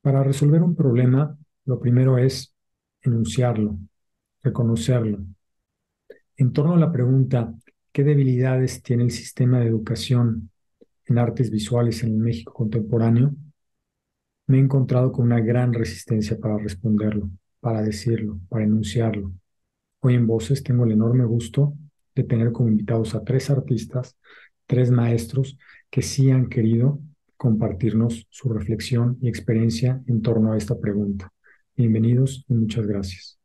Para resolver un problema, lo primero es enunciarlo, reconocerlo. En torno a la pregunta, ¿qué debilidades tiene el sistema de educación en artes visuales en el México contemporáneo? Me he encontrado con una gran resistencia para responderlo, para decirlo, para enunciarlo. Hoy en Voces tengo el enorme gusto de tener como invitados a tres artistas, tres maestros que sí han querido compartirnos su reflexión y experiencia en torno a esta pregunta. Bienvenidos y muchas gracias.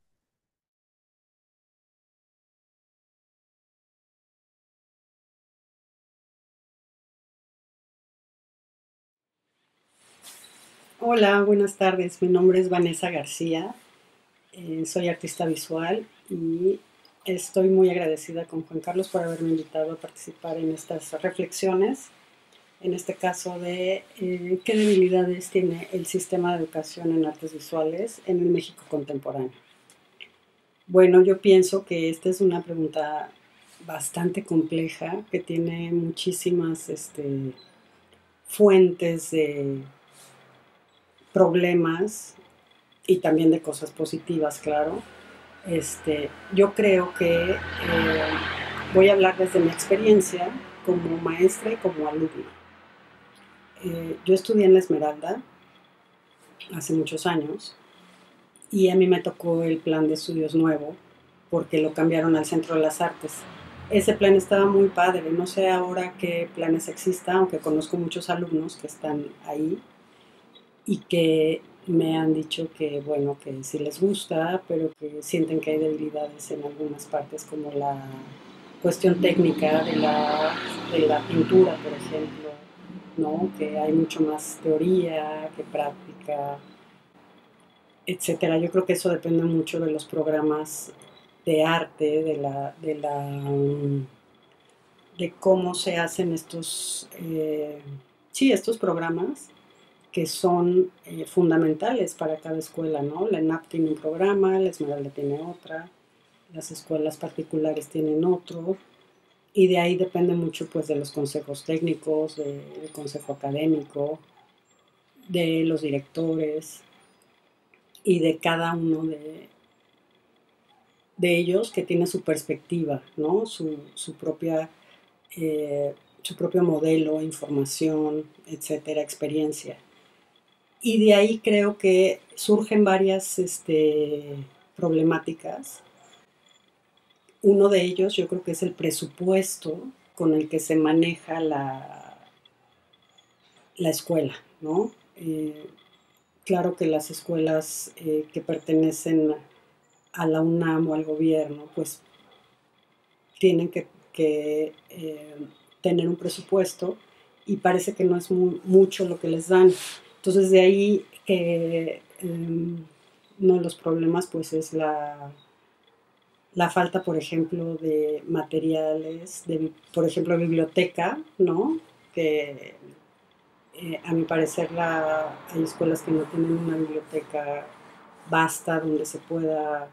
Hola, buenas tardes. Mi nombre es Vanessa García. Eh, soy artista visual y estoy muy agradecida con Juan Carlos por haberme invitado a participar en estas reflexiones en este caso de eh, qué debilidades tiene el sistema de educación en artes visuales en el México contemporáneo. Bueno, yo pienso que esta es una pregunta bastante compleja que tiene muchísimas este, fuentes de problemas y también de cosas positivas, claro. Este, yo creo que eh, voy a hablar desde mi experiencia como maestra y como alumna. Eh, yo estudié en la Esmeralda hace muchos años y a mí me tocó el plan de estudios nuevo porque lo cambiaron al Centro de las Artes. Ese plan estaba muy padre, no sé ahora qué planes exista, aunque conozco muchos alumnos que están ahí y que me han dicho que, bueno, que sí les gusta, pero que sienten que hay debilidades en algunas partes, como la cuestión técnica de la, de la pintura, por ejemplo, ¿no? que hay mucho más teoría que práctica, etcétera. Yo creo que eso depende mucho de los programas de arte, de la, de la de cómo se hacen estos, eh, sí, estos programas que son eh, fundamentales para cada escuela, ¿no? La ENAP tiene un programa, la Esmeralda tiene otra, las escuelas particulares tienen otro, y de ahí depende mucho pues de los consejos técnicos, del consejo académico, de los directores y de cada uno de, de ellos que tiene su perspectiva, ¿no? su, propia, eh, su propio modelo, información, etcétera, experiencia. Y de ahí creo que surgen varias este, problemáticas uno de ellos yo creo que es el presupuesto con el que se maneja la, la escuela, ¿no? Eh, claro que las escuelas eh, que pertenecen a la UNAM o al gobierno, pues tienen que, eh, tener un presupuesto y parece que no es mucho lo que les dan. Entonces de ahí que em, uno de los problemas pues es la la falta, por ejemplo, de materiales, de, por ejemplo, biblioteca, ¿no? Que eh, a mi parecer la, hay escuelas que no tienen una biblioteca vasta donde se pueda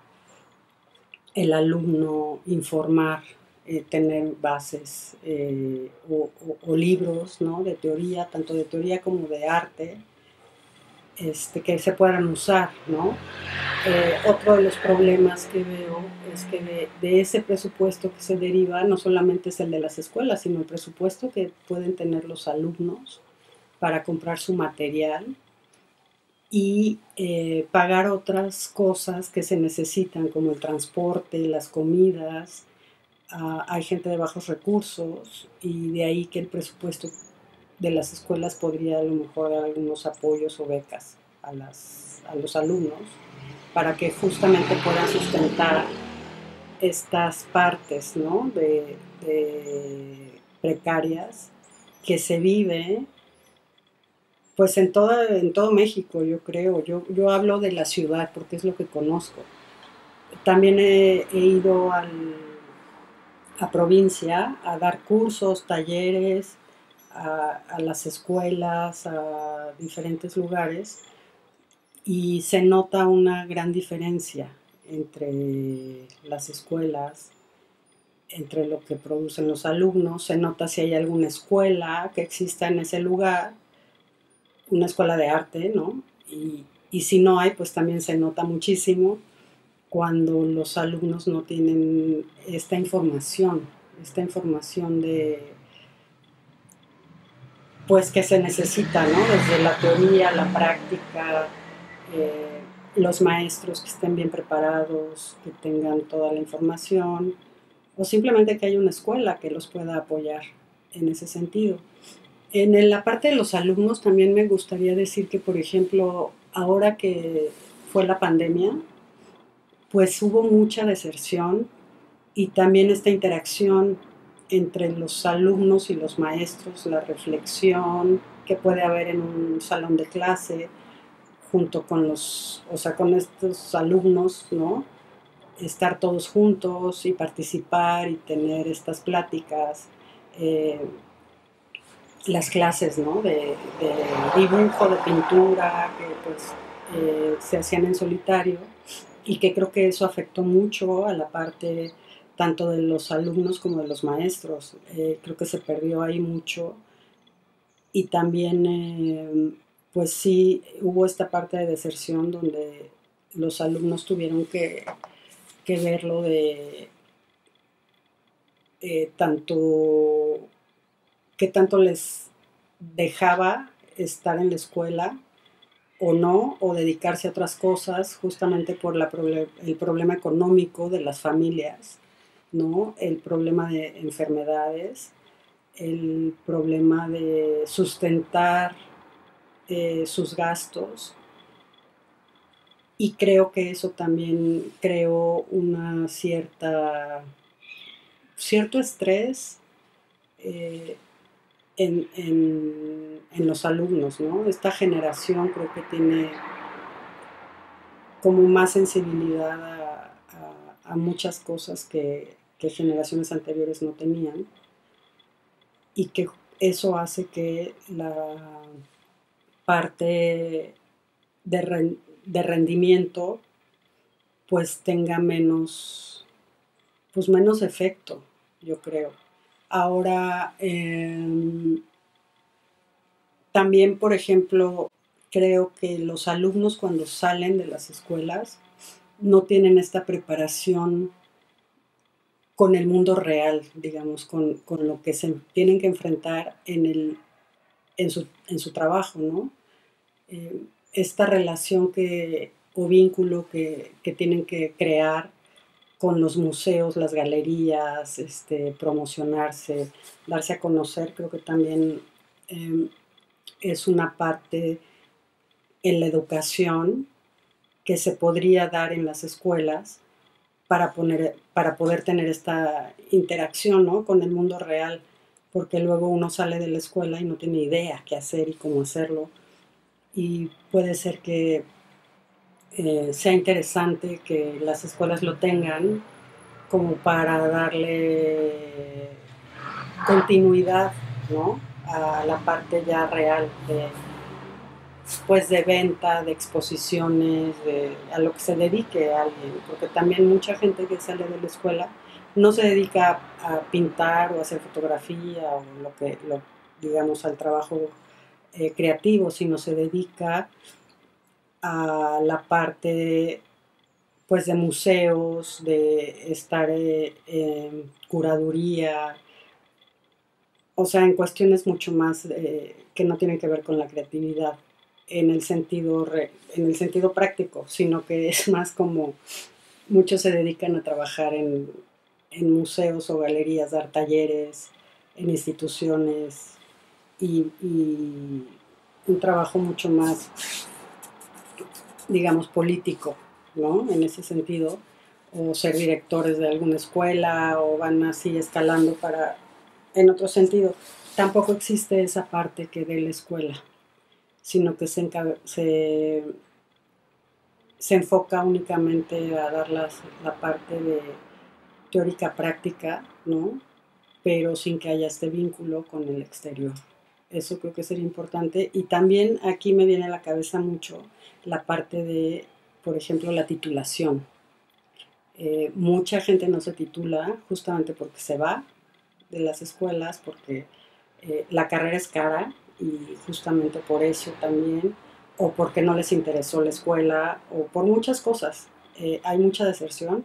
el alumno informar, eh, tener bases eh, o, libros ¿no? de teoría, tanto de teoría como de arte, este, que se puedan usar, ¿no? Otro de los problemas que veo es que de, ese presupuesto que se deriva no solamente es el de las escuelas, sino el presupuesto que pueden tener los alumnos para comprar su material y eh, pagar otras cosas que se necesitan, como el transporte, las comidas. Ah, hay gente de bajos recursos y de ahí que el presupuesto de las escuelas podría a lo mejor dar algunos apoyos o becas a, las, a los alumnos para que justamente puedan sustentar estas partes ¿no? de, precarias que se vive pues en, toda, en todo México, yo creo. Yo, yo hablo de la ciudad porque es lo que conozco. También he, ido al, a provincia a dar cursos, talleres, a, las escuelas, a diferentes lugares, y se nota una gran diferencia entre las escuelas, entre lo que producen los alumnos, se nota si hay alguna escuela que exista en ese lugar, una escuela de arte, ¿no? Y, si no hay, pues también se nota muchísimo cuando los alumnos no tienen esta información, esta información de, pues que se necesita, ¿no? Desde la teoría, la práctica, eh, los maestros que estén bien preparados, que tengan toda la información, o simplemente que haya una escuela que los pueda apoyar en ese sentido. En la parte de los alumnos también me gustaría decir que, por ejemplo, ahora que fue la pandemia, pues hubo mucha deserción y también esta interacción entre los alumnos y los maestros, la reflexión que puede haber en un salón de clase junto con los, o sea, con estos alumnos, ¿no? Estar todos juntos y participar y tener estas pláticas, eh, las clases, ¿no? De, dibujo, de pintura, que pues eh, se hacían en solitario y que creo que eso afectó mucho a la parte tanto de los alumnos como de los maestros. Eh, creo que se perdió ahí mucho y también pues sí hubo esta parte de deserción donde los alumnos tuvieron que, que verlo de eh, tanto que tanto les dejaba estar en la escuela o no, o dedicarse a otras cosas justamente por la el problema económico de las familias ¿no? El problema de enfermedades, el problema de sustentar eh, sus gastos. Y creo que eso también creó una cierta, cierto estrés eh, en, los alumnos, ¿no? Esta generación creo que tiene como más sensibilidad a muchas cosas que, que generaciones anteriores no tenían y que eso hace que la parte de, rendimiento pues tenga menos pues menos efecto yo creo ahora em, también por ejemplo creo que los alumnos cuando salen de las escuelas no tienen esta preparación con el mundo real, digamos, con, lo que se tienen que enfrentar en, el, en, su, trabajo, ¿no? Eh, esta relación que, o vínculo que, tienen que crear con los museos, las galerías, este, promocionarse, darse a conocer, creo que también em, es una parte en la educación que se podría dar en las escuelas para, poner, para poder tener esta interacción ¿no? con el mundo real, porque luego uno sale de la escuela y no tiene idea qué hacer y cómo hacerlo. Y puede ser que eh, sea interesante que las escuelas lo tengan como para darle continuidad ¿no? a la parte ya real de, pues de venta, de exposiciones, de, a lo que se dedique alguien, porque también mucha gente que sale de la escuela no se dedica a, pintar o a hacer fotografía o lo que, digamos, al trabajo eh, creativo, sino se dedica a la parte pues de museos, de estar eh, en curaduría, o sea, en cuestiones mucho más eh, que no tienen que ver con la creatividad en el sentido, en el sentido práctico, sino que es más como muchos se dedican a trabajar en, museos o galerías, dar talleres, en instituciones y, un trabajo mucho más, digamos, político, ¿no? En ese sentido, o ser directores de alguna escuela o van así escalando para, en otro sentido, tampoco existe esa parte que de la escuela sino que se, se, enfoca únicamente a dar la parte de teórica práctica, ¿no? Pero sin que haya este vínculo con el exterior. Eso creo que sería importante. Y también aquí me viene a la cabeza mucho la parte de, por ejemplo, la titulación. Eh, mucha gente no se titula justamente porque se va de las escuelas, porque eh, la carrera es cara y justamente por eso también o porque no les interesó la escuela o por muchas cosas. Eh, hay mucha deserción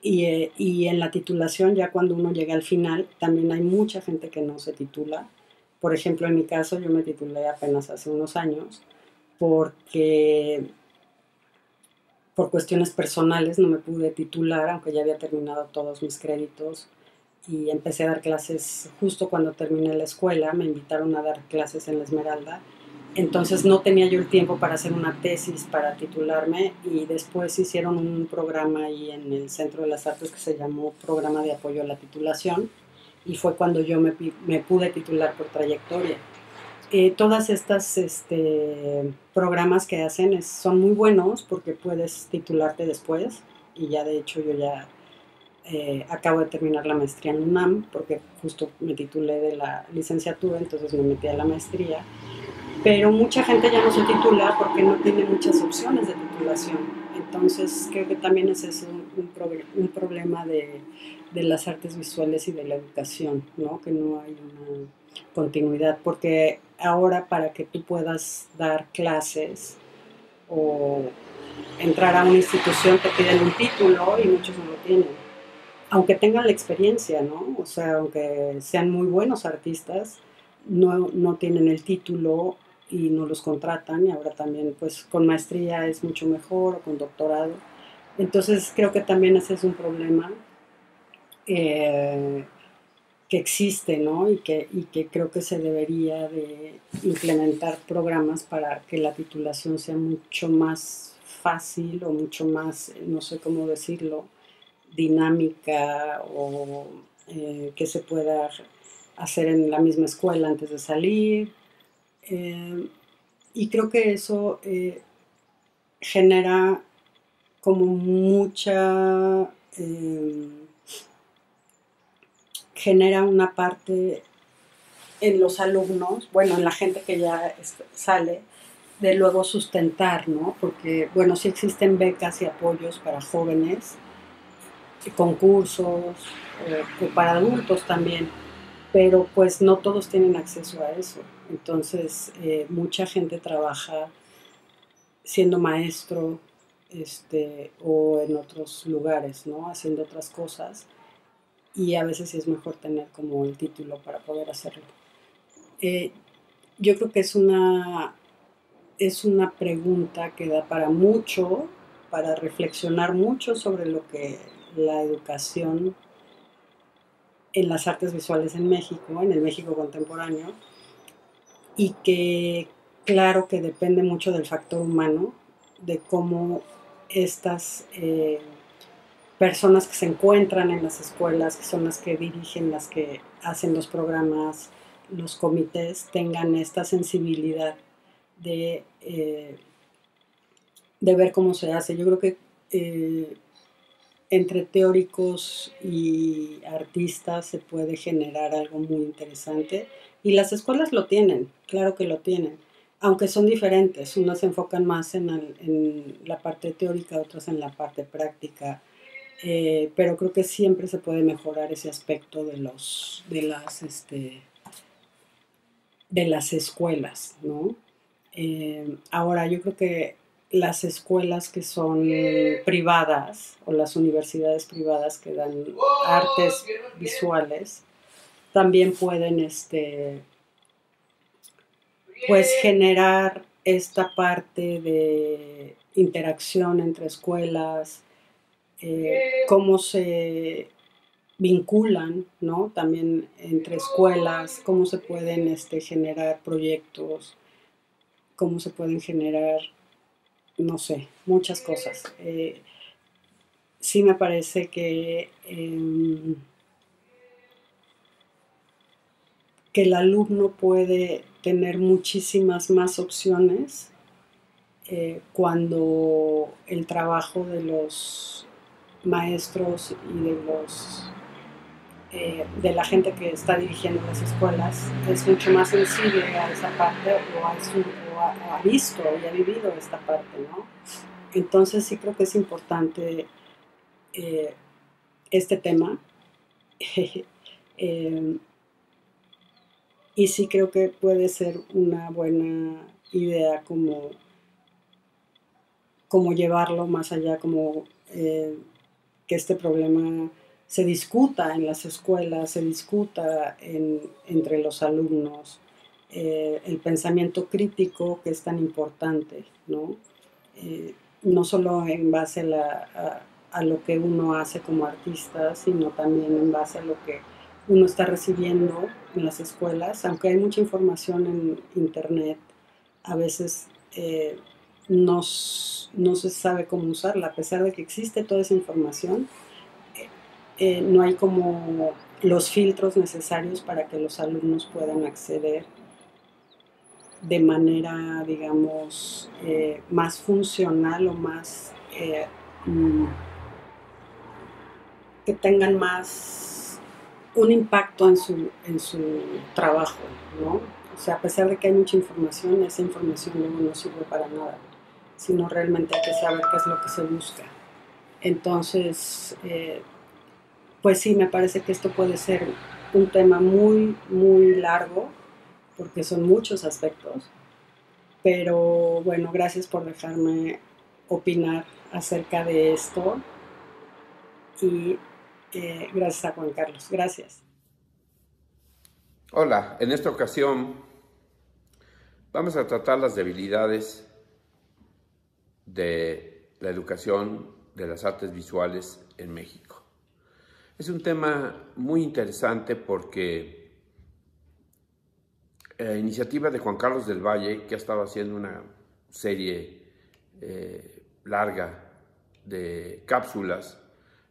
y, eh, y, en la titulación ya cuando uno llega al final también hay mucha gente que no se titula. Por ejemplo, en mi caso yo me titulé apenas hace unos años porque por cuestiones personales no me pude titular, aunque ya había terminado todos mis créditos y empecé a dar clases justo cuando terminé la escuela, me invitaron a dar clases en la Esmeralda, entonces no tenía yo el tiempo para hacer una tesis, para titularme y después hicieron un programa ahí en el Centro de las Artes que se llamó Programa de Apoyo a la Titulación y fue cuando yo me, pude titular por trayectoria. Eh, todas estas este, programas que hacen son muy buenos porque puedes titularte después y ya de hecho yo ya eh, acabo de terminar la maestría en UNAM porque justo me titulé de la licenciatura, entonces me metí a la maestría. Pero mucha gente ya no se titula porque no tiene muchas opciones de titulación. Entonces creo que también es un, un, problema de, de, las artes visuales y de la educación, ¿no? que no hay una continuidad, porque ahora para que tú puedas dar clases o entrar a una institución te piden un título y muchos no lo tienen. Aunque tengan la experiencia, ¿no? O sea, aunque sean muy buenos artistas, no, no tienen el título y no los contratan y ahora también pues con maestría es mucho mejor o con doctorado. Entonces creo que también ese es un problema. Eh, que existe, ¿no? Y que, y que creo que se debería de implementar programas para que la titulación sea mucho más fácil o mucho más, no sé cómo decirlo, dinámica o eh, que se pueda hacer en la misma escuela antes de salir. Eh, y creo que eso genera como mucha genera una parte en los alumnos, bueno, en la gente que ya sale, de luego sustentar, ¿no? Porque, bueno, sí existen becas y apoyos para jóvenes, concursos, eh, para adultos también, pero pues no todos tienen acceso a eso. Entonces, eh, mucha gente trabaja siendo maestro este, o en otros lugares, ¿no? Haciendo otras cosas y a veces es mejor tener como el título para poder hacerlo. Eh, yo creo que es una, es una pregunta que da para mucho, para reflexionar mucho sobre lo que la educación en las artes visuales en México, en el México contemporáneo, y que claro que depende mucho del factor humano, de cómo estas... Eh, personas que se encuentran en las escuelas, que son las que dirigen, las que hacen los programas, los comités, tengan esta sensibilidad de, eh, de ver cómo se hace. Yo creo que eh, entre teóricos y artistas se puede generar algo muy interesante y las escuelas lo tienen, claro que lo tienen, aunque son diferentes, unas se enfocan más en, en la parte teórica, otras en la parte práctica eh, pero creo que siempre se puede mejorar ese aspecto de los de las este, de las escuelas, ¿no? Eh, ahora yo creo que las escuelas que son privadas o las universidades privadas que dan artes visuales también pueden este pues generar esta parte de interacción entre escuelas, eh, cómo se vinculan, ¿no? También entre escuelas, cómo se pueden este, generar proyectos, cómo se pueden generar, no sé, muchas cosas. Eh, sí me parece que, em, que el alumno puede tener muchísimas más opciones eh, cuando el trabajo de los maestros y de los eh, de la gente que está dirigiendo las escuelas es mucho más sensible a esa parte o ha, visto y ha vivido esta parte, ¿no? Entonces sí creo que es importante eh, este tema y sí creo que puede ser una buena idea como, como llevarlo más allá, como eh, que este problema se discuta en las escuelas, se discuta entre los alumnos, eh, el pensamiento crítico que es tan importante, ¿no? Eh, no solo en base a, a, lo que uno hace como artista, sino también en base a lo que uno está recibiendo en las escuelas, aunque hay mucha información en internet, a veces eh, no, no, se sabe cómo usarla, a pesar de que existe toda esa información, eh, no hay como los filtros necesarios para que los alumnos puedan acceder de manera, digamos, eh, más funcional o más, mm, que tengan más un impacto en su, en su trabajo, ¿no? O sea, a pesar de que hay mucha información, esa información no sirve para nada, sino realmente hay que saber qué es lo que se busca. Entonces, eh, pues sí, me parece que esto puede ser un tema muy, muy largo, porque son muchos aspectos, pero bueno, gracias por dejarme opinar acerca de esto y gracias a Juan Carlos. Gracias. Hola, en esta ocasión vamos a tratar las debilidades de la educación de las artes visuales en México. Es un tema muy interesante porque la iniciativa de Juan Carlos del Valle, que ha estado haciendo una serie eh, larga de cápsulas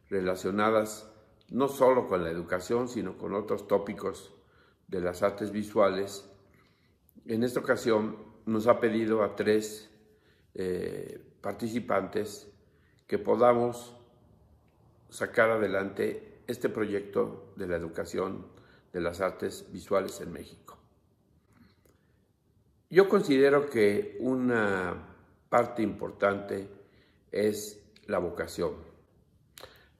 relacionadas no solo con la educación, sino con otros tópicos de las artes visuales. En esta ocasión nos ha pedido a tres eh, participantes que podamos sacar adelante este proyecto de la educación de las artes visuales en México. Yo considero que una parte importante es la vocación.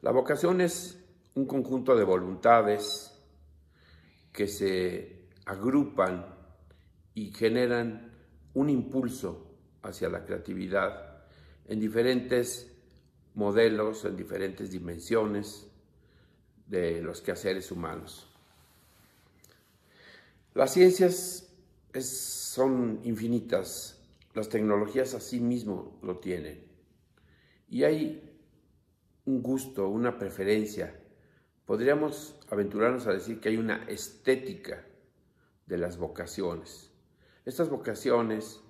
La vocación es un conjunto de voluntades que se agrupan y generan un impulso hacia la creatividad en diferentes modelos, en diferentes dimensiones de los quehaceres humanos. Las ciencias son infinitas, las tecnologías asimismo lo tienen, y hay un gusto, una preferencia podríamos aventurarnos a decir que hay una estética de las vocaciones. Estas vocaciones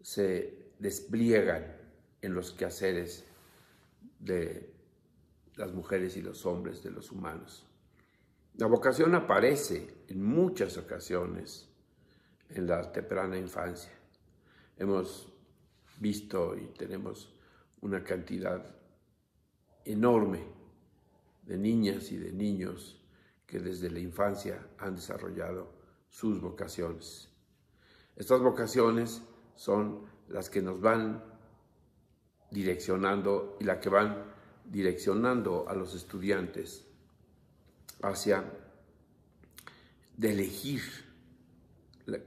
se despliegan en los quehaceres de las mujeres y los hombres, de los humanos. La vocación aparece en muchas ocasiones en la temprana infancia. Hemos visto y tenemos una cantidad enorme de niñas y de niños que desde la infancia han desarrollado sus vocaciones. Estas vocaciones son las que nos van direccionando y las que van direccionando a los estudiantes hacia de elegir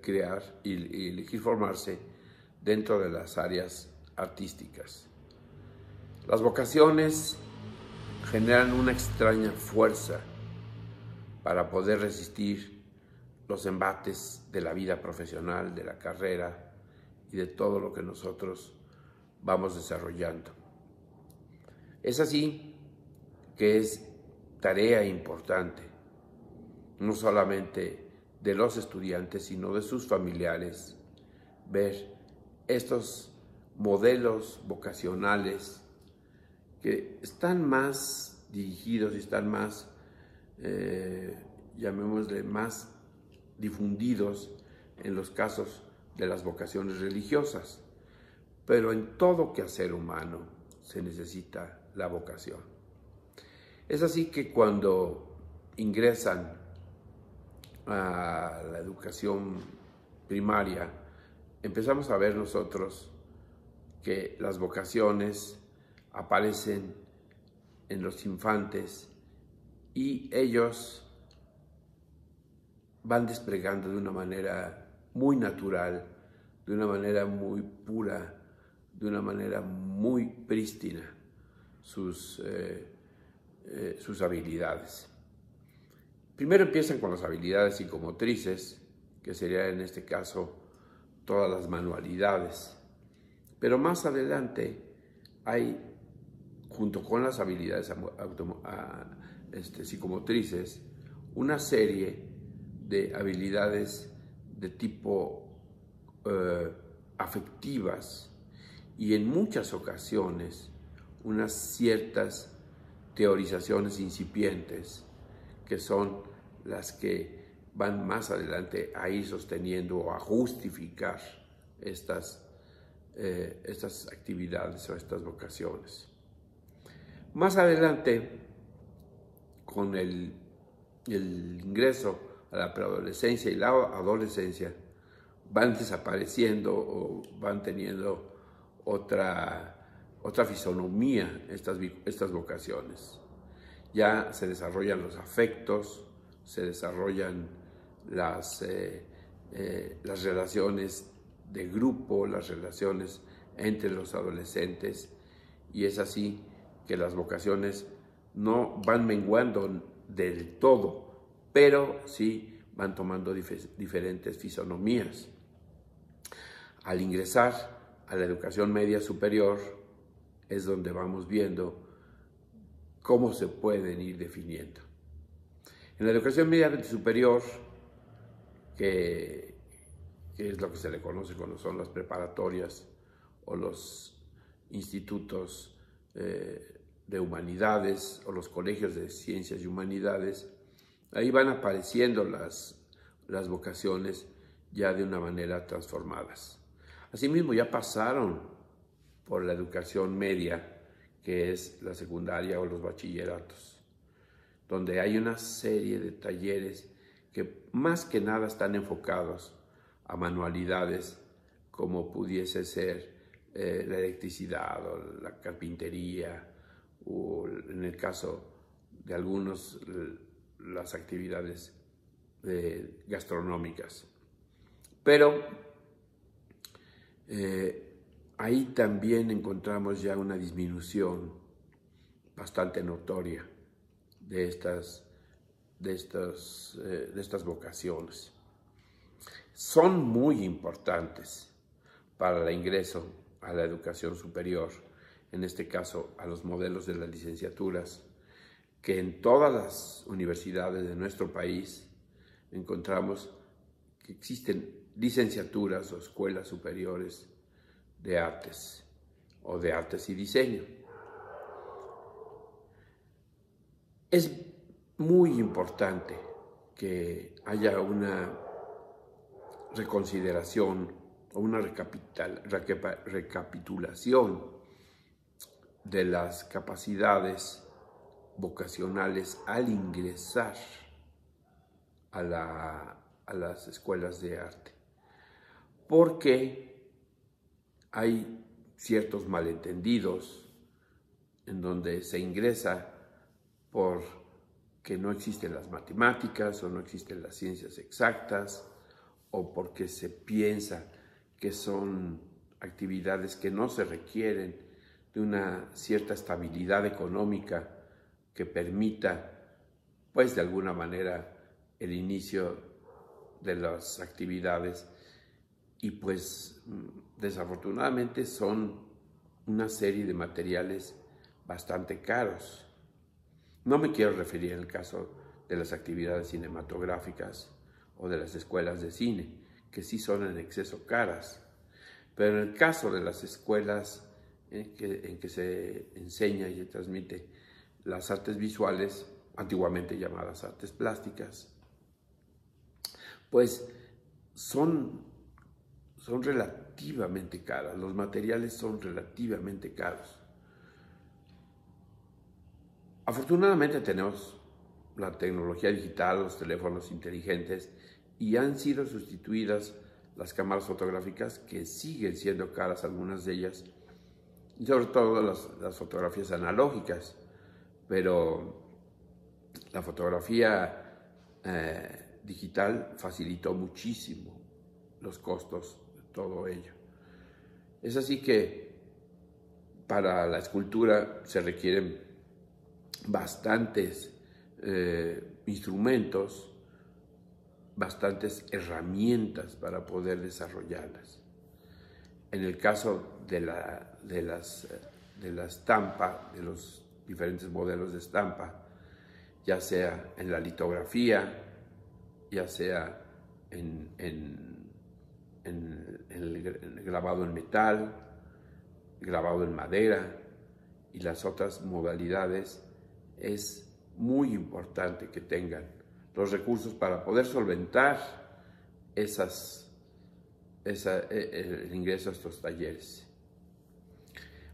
crear y elegir formarse dentro de las áreas artísticas. Las vocaciones generan una extraña fuerza para poder resistir los embates de la vida profesional, de la carrera y de todo lo que nosotros vamos desarrollando. Es así que es tarea importante, no solamente de los estudiantes, sino de sus familiares, ver estos modelos vocacionales que están más dirigidos y están más, eh, llamémosle, más difundidos en los casos de las vocaciones religiosas. Pero en todo quehacer humano se necesita la vocación. Es así que cuando ingresan a la educación primaria, empezamos a ver nosotros que las vocaciones aparecen en los infantes y ellos van desplegando de una manera muy natural de una manera muy pura, de una manera muy prístina sus, eh, eh, sus habilidades. Primero empiezan con las habilidades psicomotrices, que sería en este caso todas las manualidades. Pero más adelante hay, junto con las habilidades este, psicomotrices, una serie de habilidades de tipo eh, afectivas y en muchas ocasiones unas ciertas teorizaciones incipientes que son las que van más adelante a ir sosteniendo o a justificar estas, eh, estas actividades o estas vocaciones. Más adelante, con el, ingreso a la preadolescencia y la adolescencia, van desapareciendo o van teniendo otra, otra fisonomía estas, estas vocaciones. Ya se desarrollan los afectos, se desarrollan las, eh, eh, las relaciones de grupo, las relaciones entre los adolescentes, y es así que las vocaciones no van menguando del todo, pero sí van tomando diferentes fisonomías. Al ingresar a la educación media superior es donde vamos viendo cómo se pueden ir definiendo. En la educación media superior, que, es lo que se le conoce cuando son las preparatorias o los institutos eh, de humanidades o los colegios de ciencias y humanidades, ahí van apareciendo las, las vocaciones ya de una manera transformadas. Asimismo, ya pasaron por la educación media, que es la secundaria o los bachilleratos, donde hay una serie de talleres que más que nada están enfocados a manualidades como pudiese ser eh, la electricidad o la carpintería o en el caso de algunos las actividades eh, gastronómicas. Pero eh, ahí también encontramos ya una disminución bastante notoria de estas, de estas, de estas vocaciones. Son muy importantes para el ingreso a la educación superior, en este caso a los modelos de las licenciaturas, que en todas las universidades de nuestro país encontramos que existen licenciaturas o escuelas superiores de artes o de artes y diseño. Es muy importante que haya una reconsideración o una recapitulación de las capacidades vocacionales al ingresar a, a las escuelas de arte. Porque hay ciertos malentendidos en donde se ingresa por que no existen las matemáticas o no existen las ciencias exactas o porque se piensa que son actividades que no se requieren de una cierta estabilidad económica que permita, pues de alguna manera, el inicio de las actividades y pues desafortunadamente son una serie de materiales bastante caros. No me quiero referir el caso de las actividades cinematográficas o de las escuelas de cine, que sí son en exceso caras, pero en el caso de las escuelas en que, en que se enseña y se transmite las artes visuales, antiguamente llamadas artes plásticas, pues son son relativamente caras, los materiales son relativamente caros. Afortunadamente tenemos la tecnología digital, los teléfonos inteligentes y han sido sustituidas las cámaras fotográficas que siguen siendo caras algunas de ellas, y sobre todo las, fotografías analógicas, pero la fotografía eh, digital facilitó muchísimo los costos todo ello. Es así que para la escultura se requieren bastantes eh, instrumentos, bastantes herramientas para poder desarrollarlas. En el caso de la, de las, de estampa, de los diferentes modelos de estampa, ya sea en la litografía, ya sea en, el grabado en metal, grabado en madera y las otras modalidades, es muy importante que tengan los recursos para poder solventar esas, esa, e, e, el ingreso a estos talleres.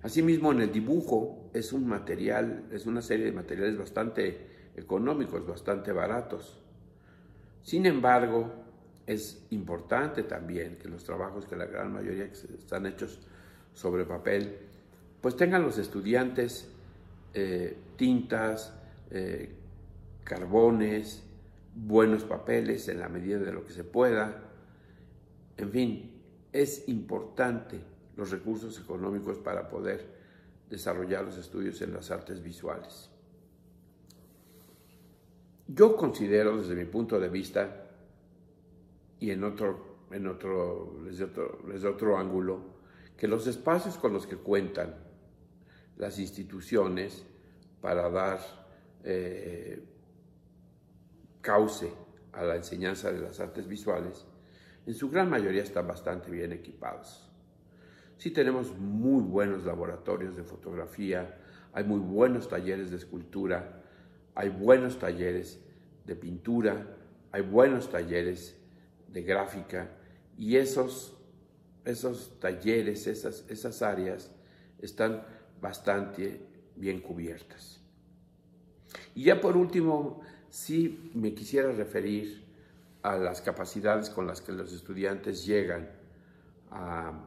Asimismo, en el dibujo es un material, es una serie de materiales bastante económicos, bastante baratos. Sin embargo, es importante también que los trabajos que la gran mayoría están hechos sobre papel, pues tengan los estudiantes eh, tintas, eh, carbones, buenos papeles en la medida de lo que se pueda. En fin, es importante los recursos económicos para poder desarrollar los estudios en las artes visuales. Yo considero desde mi punto de vista y en otro, en otro, desde, otro, desde otro ángulo, que los espacios con los que cuentan las instituciones para dar eh, cauce a la enseñanza de las artes visuales, en su gran mayoría están bastante bien equipados. Sí tenemos muy buenos laboratorios de fotografía, hay muy buenos talleres de escultura, hay buenos talleres de pintura, hay buenos talleres de gráfica y esos, esos talleres, esas, esas áreas están bastante bien cubiertas. Y ya por último, sí me quisiera referir a las capacidades con las que los estudiantes llegan a,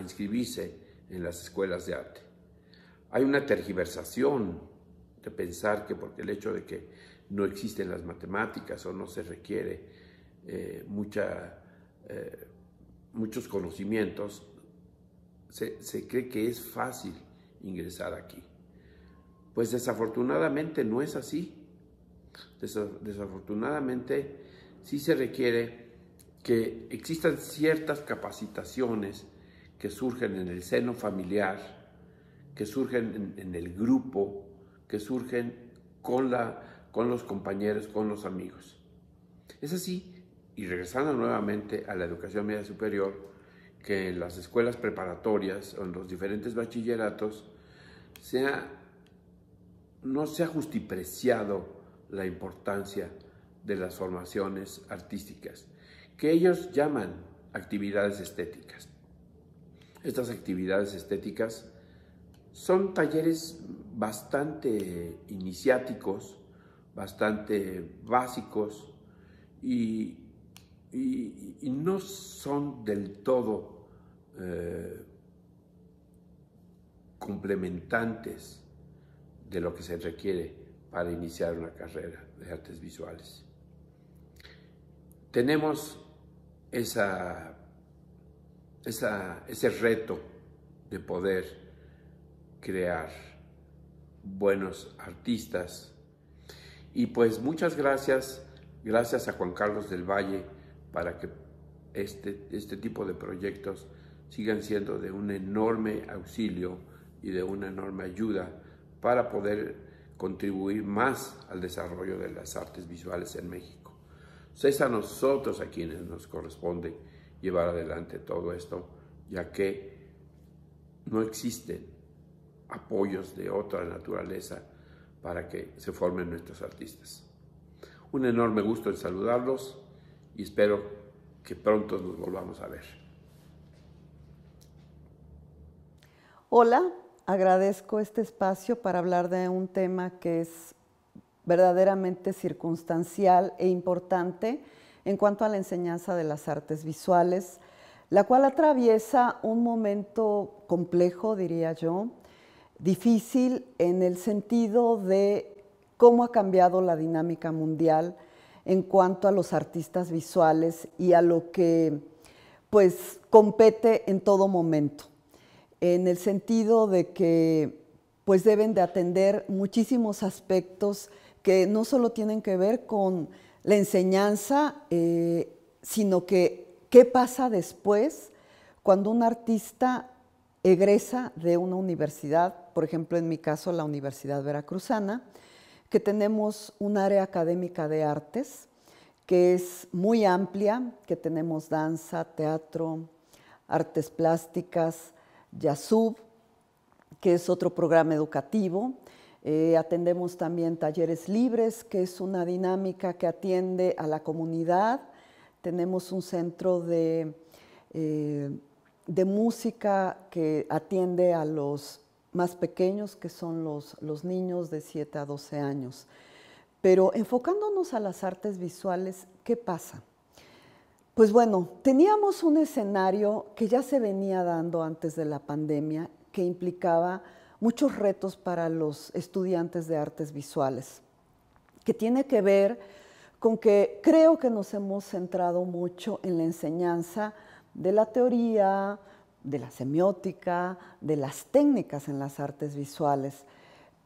inscribirse en las escuelas de arte. Hay una tergiversación de pensar que porque el hecho de que no existen las matemáticas o no se requiere eh, mucha, eh, muchos conocimientos, se cree que es fácil ingresar aquí. Pues desafortunadamente no es así. Desafortunadamente sí se requiere que existan ciertas capacitaciones que surgen en el seno familiar, que surgen en, el grupo, que surgen con, la, con los compañeros, con los amigos. Es así, y regresando nuevamente a la educación media superior, que en las escuelas preparatorias o en los diferentes bachilleratos no se ha justipreciado la importancia de las formaciones artísticas, que ellos llaman actividades estéticas. Estas actividades estéticas son talleres bastante iniciáticos, bastante básicos y, no son del todo eh, complementantes de lo que se requiere para iniciar una carrera de artes visuales. Tenemos esa, ese reto de poder crear buenos artistas. Y pues muchas gracias, gracias a Juan Carlos del Valle para que este, este tipo de proyectos sigan siendo de un enorme auxilio y de una enorme ayuda para poder contribuir más al desarrollo de las artes visuales en México. Es a nosotros a quienes nos corresponde llevar adelante todo esto, ya que no existen apoyos de otra naturaleza para que se formen nuestros artistas. Un enorme gusto en saludarlos y espero que pronto nos volvamos a ver. Hola, agradezco este espacio para hablar de un tema que es verdaderamente circunstancial e importante en cuanto a la enseñanza de las artes visuales, la cual atraviesa un momento complejo, diría yo, difícil en el sentido de cómo ha cambiado la dinámica mundial en cuanto a los artistas visuales y a lo que pues compete en todo momento, en el sentido de que pues deben de atender muchísimos aspectos que no solo tienen que ver con la enseñanza, eh, sino que qué pasa después cuando un artista egresa de una universidad, por ejemplo en mi caso la Universidad Veracruzana, que tenemos un área académica de artes que es muy amplia, que tenemos danza, teatro, artes plásticas, YASUB, que es otro programa educativo. Eh, atendemos también talleres libres, que es una dinámica que atiende a la comunidad. Tenemos un centro de, eh, de música que atiende a los más pequeños, que son los, los niños de 7 a 12 años. Pero enfocándonos a las artes visuales, ¿qué pasa? Pues bueno, teníamos un escenario que ya se venía dando antes de la pandemia, que implicaba muchos retos para los estudiantes de artes visuales, que tiene que ver con que creo que nos hemos centrado mucho en la enseñanza de la teoría, de la semiótica, de las técnicas en las artes visuales.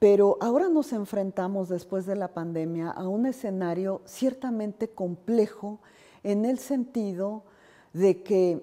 Pero ahora nos enfrentamos después de la pandemia a un escenario ciertamente complejo en el sentido de que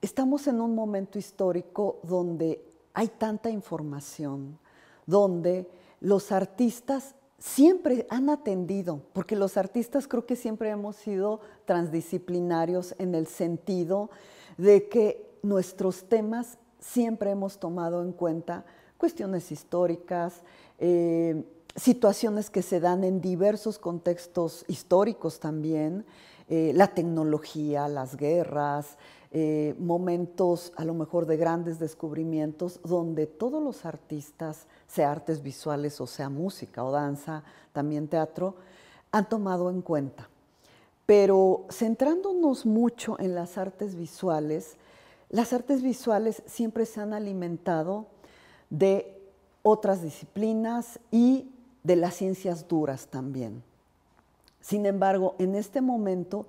estamos en un momento histórico donde hay tanta información, donde los artistas siempre han atendido, porque los artistas creo que siempre hemos sido transdisciplinarios en el sentido de que nuestros temas siempre hemos tomado en cuenta cuestiones históricas, eh, situaciones que se dan en diversos contextos históricos también, eh, la tecnología, las guerras, eh, momentos a lo mejor de grandes descubrimientos donde todos los artistas, sea artes visuales o sea música o danza, también teatro, han tomado en cuenta. Pero centrándonos mucho en las artes visuales, las artes visuales siempre se han alimentado de otras disciplinas y de las ciencias duras también. Sin embargo, en este momento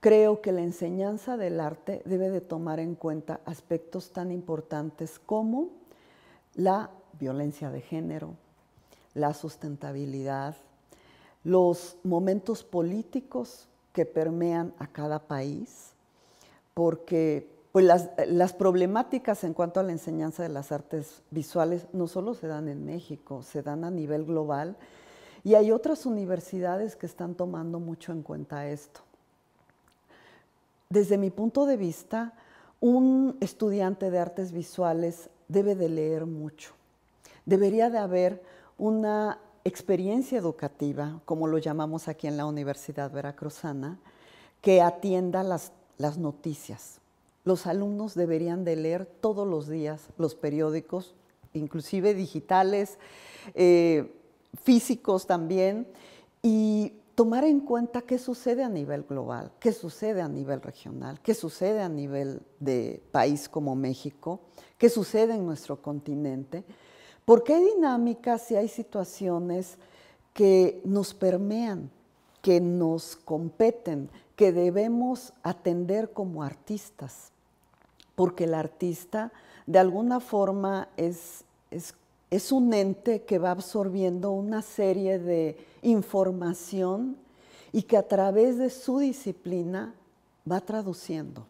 creo que la enseñanza del arte debe de tomar en cuenta aspectos tan importantes como la violencia de género, la sustentabilidad, los momentos políticos que permean a cada país, porque pues las, problemáticas en cuanto a la enseñanza de las artes visuales no solo se dan en México, se dan a nivel global y hay otras universidades que están tomando mucho en cuenta esto. Desde mi punto de vista, un estudiante de artes visuales debe de leer mucho. Debería de haber una experiencia educativa, como lo llamamos aquí en la Universidad Veracruzana, que atienda las, noticias, los alumnos deberían de leer todos los días los periódicos, inclusive digitales, eh, físicos también, y tomar en cuenta qué sucede a nivel global, qué sucede a nivel regional, qué sucede a nivel de país como México, qué sucede en nuestro continente, porque hay dinámicas y hay situaciones que nos permean, que nos competen, que debemos atender como artistas porque el artista de alguna forma es, es, un ente que va absorbiendo una serie de información y que a través de su disciplina va traduciendo.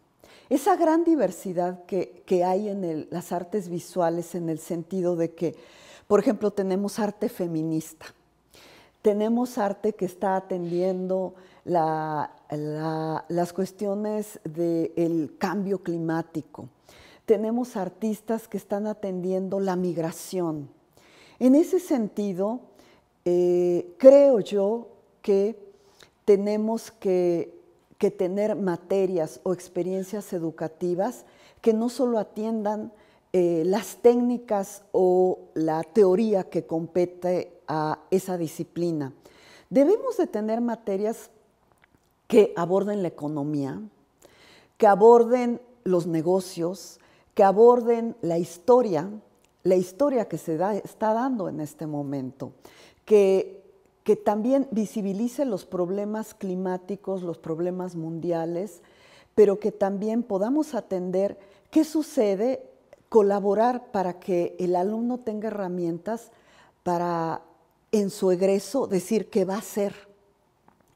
Esa gran diversidad que, hay en las artes visuales en el sentido de que, por ejemplo, tenemos arte feminista, tenemos arte que está atendiendo las cuestiones del cambio climático. Tenemos artistas que están atendiendo la migración. En ese sentido, eh, creo yo que tenemos que, tener materias o experiencias educativas que no solo atiendan eh, las técnicas o la teoría que compete a esa disciplina. Debemos de tener materias que aborden la economía, que aborden los negocios, que aborden la historia, la historia que se está dando en este momento, que, que también visibilice los problemas climáticos, los problemas mundiales, pero que también podamos atender qué sucede, colaborar para que el alumno tenga herramientas para en su egreso decir qué va a hacer.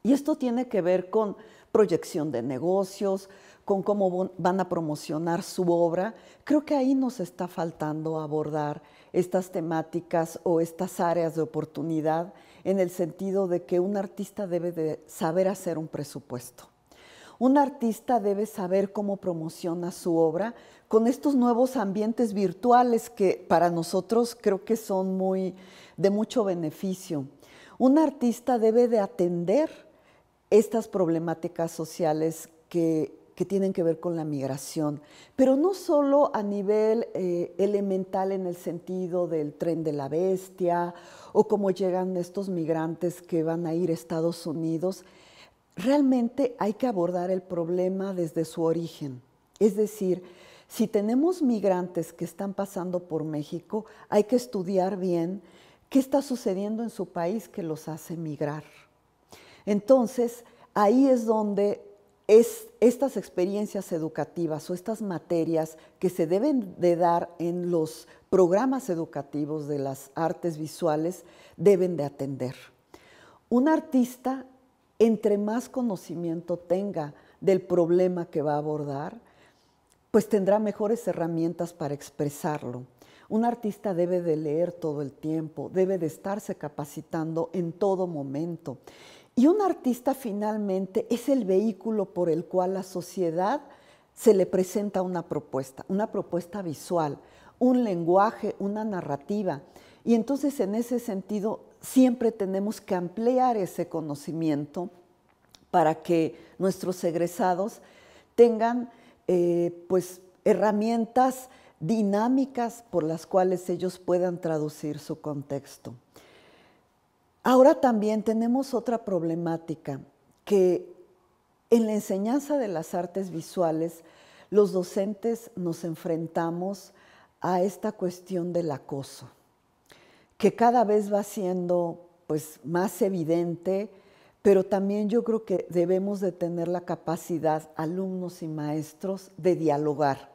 Y esto tiene que ver con proyección de negocios, con cómo van a promocionar su obra. Creo que ahí nos está faltando abordar estas temáticas o estas áreas de oportunidad en el sentido de que un artista debe de saber hacer un presupuesto. Un artista debe saber cómo promociona su obra con estos nuevos ambientes virtuales que para nosotros creo que son muy de mucho beneficio. Un artista debe de atender estas problemáticas sociales que, tienen que ver con la migración, pero no solo a nivel eh, elemental en el sentido del tren de la bestia o cómo llegan estos migrantes que van a ir a Estados Unidos, realmente hay que abordar el problema desde su origen. Es decir, si tenemos migrantes que están pasando por México, hay que estudiar bien qué está sucediendo en su país que los hace migrar. Entonces, ahí es donde es, estas experiencias educativas o estas materias que se deben de dar en los programas educativos de las artes visuales deben de atender. Un artista, entre más conocimiento tenga del problema que va a abordar, pues tendrá mejores herramientas para expresarlo. Un artista debe de leer todo el tiempo, debe de estarse capacitando en todo momento. Y un artista finalmente es el vehículo por el cual la sociedad se le presenta una propuesta, una propuesta visual, un lenguaje, una narrativa. Y entonces en ese sentido siempre tenemos que ampliar ese conocimiento para que nuestros egresados tengan eh, pues herramientas dinámicas por las cuales ellos puedan traducir su contexto. Ahora también tenemos otra problemática, que en la enseñanza de las artes visuales, los docentes nos enfrentamos a esta cuestión del acoso, que cada vez va siendo pues, más evidente, pero también yo creo que debemos de tener la capacidad, alumnos y maestros, de dialogar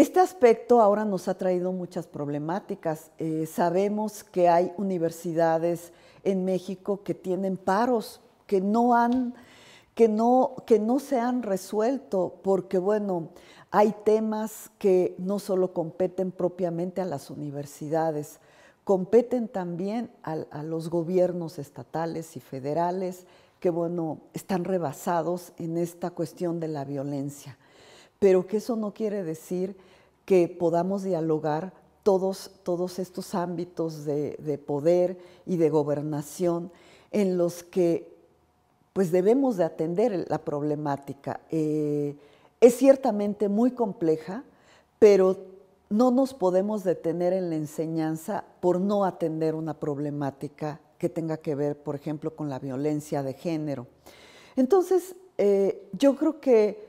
este aspecto ahora nos ha traído muchas problemáticas. Eh, sabemos que hay universidades en México que tienen paros, que no han, que no, que no se han resuelto, porque bueno, hay temas que no solo competen propiamente a las universidades, competen también a, a los gobiernos estatales y federales, que bueno, están rebasados en esta cuestión de la violencia pero que eso no quiere decir que podamos dialogar todos, todos estos ámbitos de, poder y de gobernación en los que pues debemos de atender la problemática. Eh, es ciertamente muy compleja, pero no nos podemos detener en la enseñanza por no atender una problemática que tenga que ver, por ejemplo, con la violencia de género. Entonces, eh, yo creo que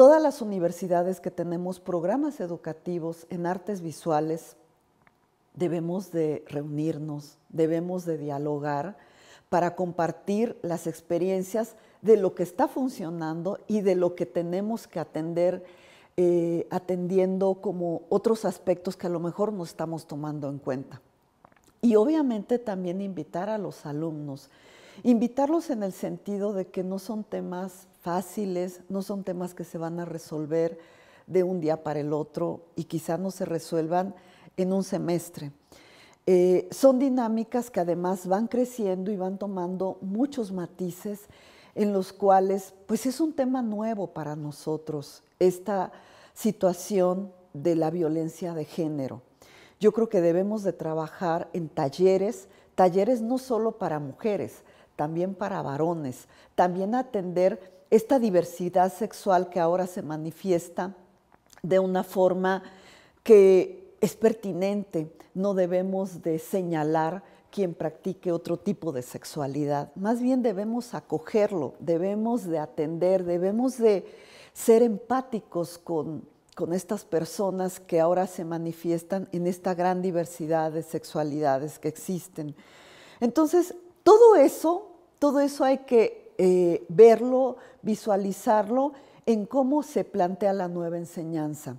Todas las universidades que tenemos programas educativos en artes visuales, debemos de reunirnos, debemos de dialogar para compartir las experiencias de lo que está funcionando y de lo que tenemos que atender, eh, atendiendo como otros aspectos que a lo mejor no estamos tomando en cuenta. Y obviamente también invitar a los alumnos, invitarlos en el sentido de que no son temas fáciles, no son temas que se van a resolver de un día para el otro y quizá no se resuelvan en un semestre. Eh, son dinámicas que además van creciendo y van tomando muchos matices en los cuales pues es un tema nuevo para nosotros, esta situación de la violencia de género. Yo creo que debemos de trabajar en talleres, talleres no solo para mujeres, también para varones, también atender esta diversidad sexual que ahora se manifiesta de una forma que es pertinente. No debemos de señalar quien practique otro tipo de sexualidad. Más bien debemos acogerlo, debemos de atender, debemos de ser empáticos con, con estas personas que ahora se manifiestan en esta gran diversidad de sexualidades que existen. Entonces, todo eso, todo eso hay que eh, verlo, visualizarlo en cómo se plantea la nueva enseñanza.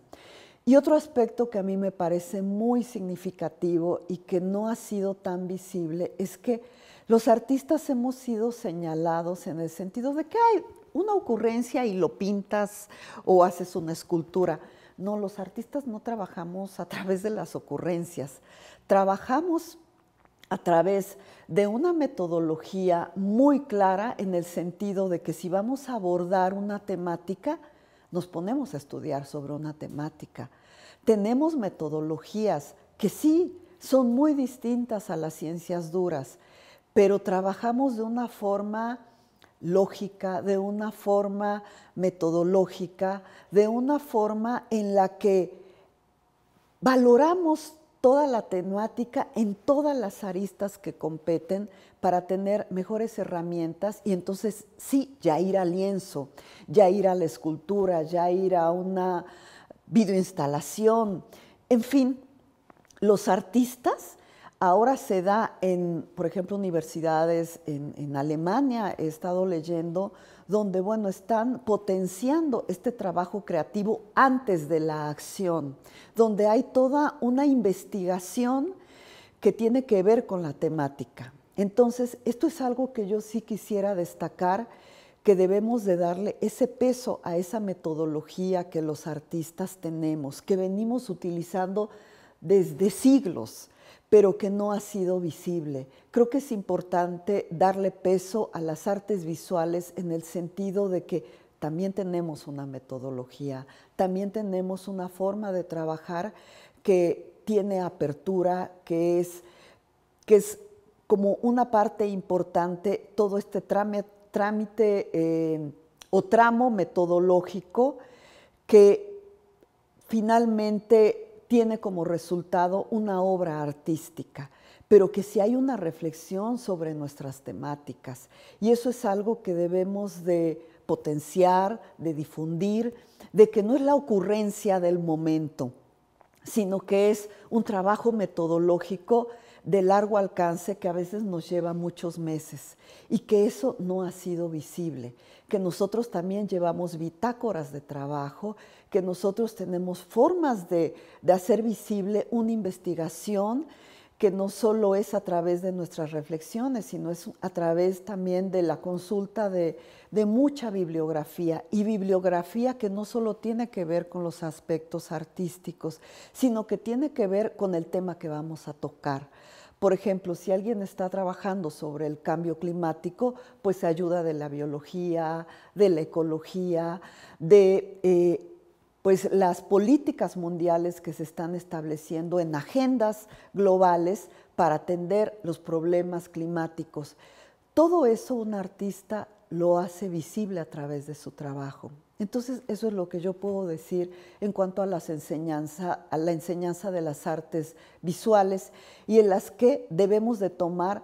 Y otro aspecto que a mí me parece muy significativo y que no ha sido tan visible es que los artistas hemos sido señalados en el sentido de que hay una ocurrencia y lo pintas o haces una escultura. No, los artistas no trabajamos a través de las ocurrencias, trabajamos a través de una metodología muy clara en el sentido de que si vamos a abordar una temática, nos ponemos a estudiar sobre una temática. Tenemos metodologías que sí son muy distintas a las ciencias duras, pero trabajamos de una forma lógica, de una forma metodológica, de una forma en la que valoramos toda la temática en todas las aristas que competen para tener mejores herramientas y entonces sí, ya ir al lienzo, ya ir a la escultura, ya ir a una videoinstalación, en fin, los artistas ahora se da en, por ejemplo, universidades en, en Alemania, he estado leyendo, donde, bueno, están potenciando este trabajo creativo antes de la acción, donde hay toda una investigación que tiene que ver con la temática. Entonces, esto es algo que yo sí quisiera destacar, que debemos de darle ese peso a esa metodología que los artistas tenemos, que venimos utilizando desde siglos pero que no ha sido visible. Creo que es importante darle peso a las artes visuales en el sentido de que también tenemos una metodología, también tenemos una forma de trabajar que tiene apertura, que es, que es como una parte importante todo este trámite, eh, o tramo metodológico que finalmente tiene como resultado una obra artística, pero que si hay una reflexión sobre nuestras temáticas. Y eso es algo que debemos de potenciar, de difundir, de que no es la ocurrencia del momento, sino que es un trabajo metodológico de largo alcance que a veces nos lleva muchos meses y que eso no ha sido visible, que nosotros también llevamos bitácoras de trabajo, que nosotros tenemos formas de, hacer visible una investigación que no solo es a través de nuestras reflexiones, sino es a través también de la consulta de, mucha bibliografía y bibliografía que no solo tiene que ver con los aspectos artísticos, sino que tiene que ver con el tema que vamos a tocar. Por ejemplo, si alguien está trabajando sobre el cambio climático, pues ayuda de la biología, de la ecología, de eh, pues las políticas mundiales que se están estableciendo en agendas globales para atender los problemas climáticos. Todo eso un artista lo hace visible a través de su trabajo. Entonces, eso es lo que yo puedo decir en cuanto a, las enseñanza, a la enseñanza de las artes visuales y en las que debemos de tomar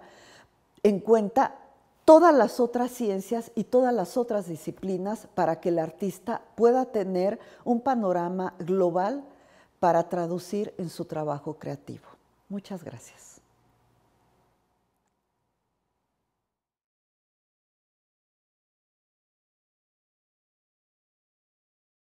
en cuenta todas las otras ciencias y todas las otras disciplinas para que el artista pueda tener un panorama global para traducir en su trabajo creativo. Muchas gracias.